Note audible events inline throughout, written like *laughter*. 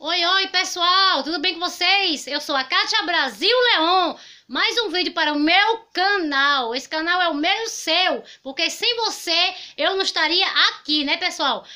Oi, oi, pessoal, tudo bem com vocês? Eu sou a Kátia Brasil Leon. Mais um vídeo para o meu canal. Esse canal é o meu e seu, porque sem você eu não estaria aqui, né, pessoal?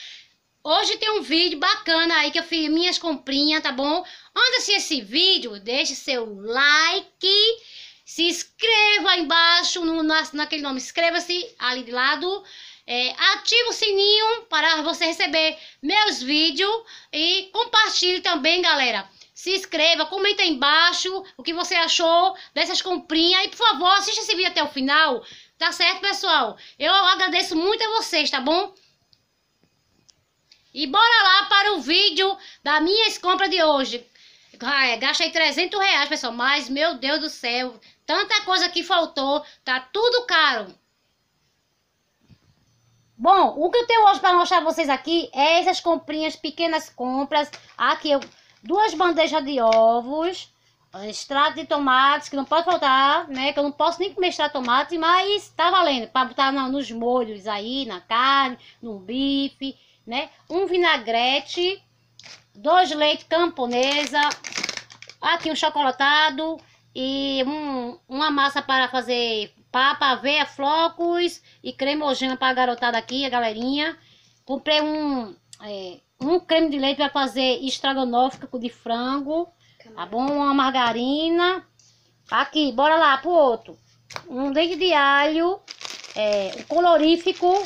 Hoje tem um vídeo bacana aí que eu fiz minhas comprinhas, tá bom? Antes de esse vídeo, deixe seu like, se inscreva aí embaixo no, naquele nome, inscreva-se ali de lado é, ative o sininho para você receber meus vídeos e compartilhe também, galera. Se inscreva, comenta aí embaixo o que você achou dessas comprinhas e, por favor, assista esse vídeo até o final. Tá certo, pessoal? Eu agradeço muito a vocês, tá bom? E bora lá para o vídeo da minhas compras de hoje. É, gastei 300 reais, pessoal, mas, meu Deus do céu, tanta coisa que faltou, tá tudo caro. Bom, o que eu tenho hoje para mostrar a vocês aqui é essas comprinhas, pequenas compras. Aqui, eu, duas bandejas de ovos, extrato de tomates, que não pode faltar, né? Que eu não posso nem comer extrato de tomate, mas tá valendo. Para botar nos molhos aí, na carne, no bife, né? Um vinagrete, dois leite camponesa, aqui um chocolatado e um, uma massa para fazer papa, aveia, flocos e cremogema para a garotada aqui, a galerinha. Comprei um, é, um creme de leite para fazer estrogonofe de frango, tá bom? Uma margarina. Aqui, bora lá pro outro. Um dente de alho, é, um colorífico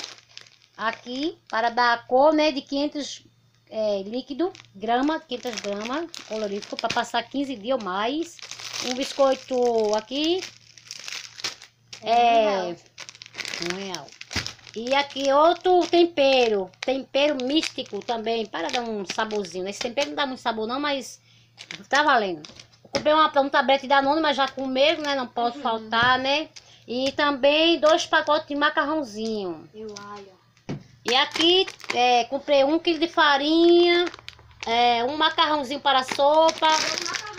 aqui para dar cor, né, de 500 é, líquido, grama, 500 gramas, colorífico para passar 15 dias ou mais. Um biscoito aqui, é. Um real. E aqui outro tempero. Tempero místico também. Para dar um saborzinho. Esse tempero não dá muito sabor não, mas tá valendo. Comprei uma, um tablete da nona, mas já comeram, né? Não pode uhum. faltar, né? E também dois pacotes de macarrãozinho. Eu alho. E aqui é, comprei um quilo de farinha. É, um macarrãozinho para sopa.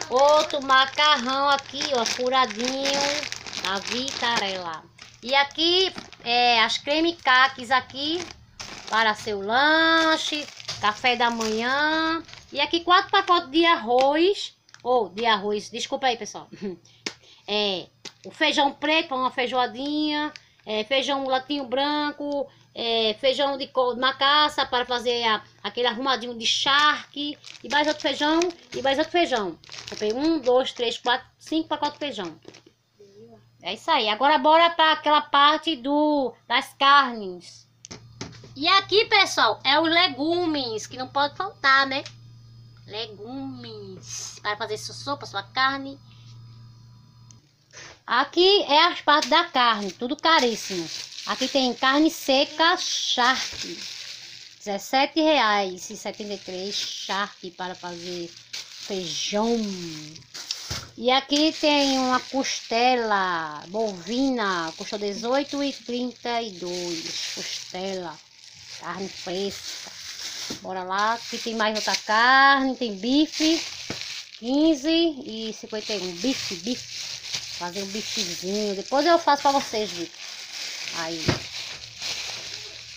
Outro macarrão aqui, ó, furadinho a Vitarella. E aqui, é, as creme caques aqui, para seu lanche, café da manhã. E aqui quatro pacotes de arroz, ou de arroz, desculpa aí pessoal. *laughs* É, o feijão preto para uma feijoadinha, é, feijão latinho branco, é, feijão de macaça para fazer a, aquele arrumadinho de charque, e mais outro feijão, e mais outro feijão. Comprei um, dois, três, quatro, cinco pacotes de feijão. É isso aí. Agora bora para aquela parte do das carnes. E aqui, pessoal, é os legumes, que não pode faltar, né? Legumes. Para fazer sua sopa, sua carne. Aqui é as partes da carne, tudo caríssimo. Aqui tem carne seca charque. R$17,73 charque para fazer feijão. E aqui tem uma costela bovina, custa 18 e 32, costela, carne fresca. Bora lá, aqui tem mais outra carne, tem bife, 15 e 51, bife, bife. Fazer um bifezinho, depois eu faço pra vocês, viu? Aí.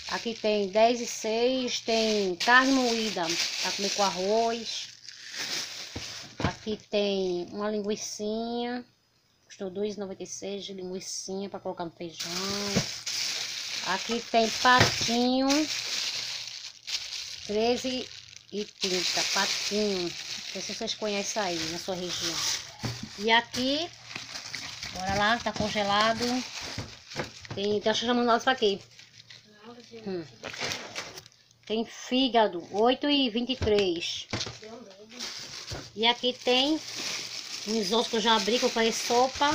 Aqui tem 10 e 6, tem carne moída, pra comer com arroz. Aqui tem uma linguiçinha. Custou R$ 2,96 de linguiçinha para colocar no feijão. Aqui tem patinho. R$ 13,30. Patinho. Não sei se vocês conhecem aí na sua região. E aqui, bora lá, tá congelado. Tem, tá chamando nós pra aqui. Hum. Tem fígado, R$ 8,23. E aqui tem uns ossos que eu já abri, que eu falei sopa.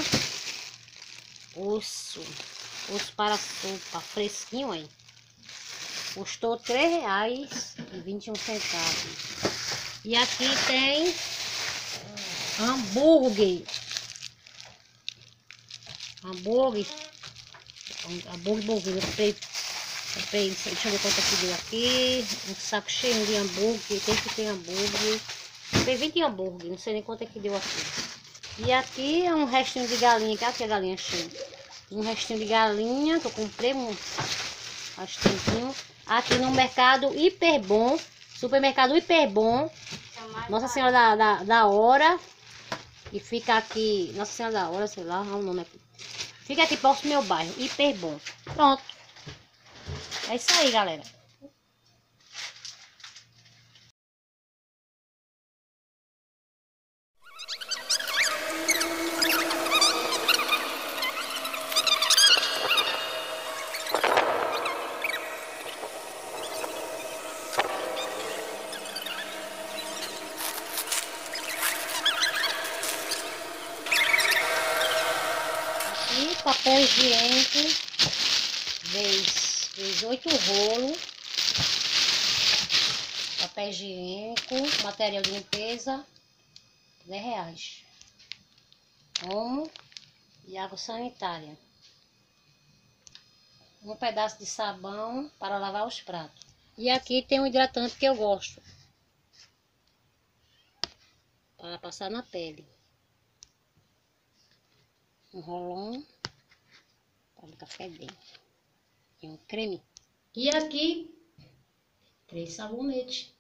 Osso. Osso para sopa. Fresquinho aí. Custou R$ reais e 21 centavos. Aqui tem hambúrguer. Hambúrguer. Hambúrguer bovino. Eu deixa eu ver quanto aqui deu aqui. Um saco cheio de hambúrguer. Tem que ter hambúrguer. Comprei 20 hambúrguer, não sei nem quanto é que deu aqui. E aqui é um restinho de galinha, que aqui a galinha cheia. Um restinho de galinha, que eu comprei um bastante. Aqui no mercado hiper bom, supermercado hiper bom. Nossa Senhora da, da, da Hora. E fica aqui. Nossa Senhora da Hora, sei lá, o nome aqui. Fica aqui próximo do meu bairro. Hiper bom. Pronto. É isso aí, galera. E papel higiênico, vez, vez oito rolos. Papel higiênico, material de limpeza, 10 reais. Omo e água sanitária. Um pedaço de sabão para lavar os pratos. E aqui tem um hidratante que eu gosto. Para passar na pele um rolão para ficar fedendo. E um creme. E aqui, três sabonetes.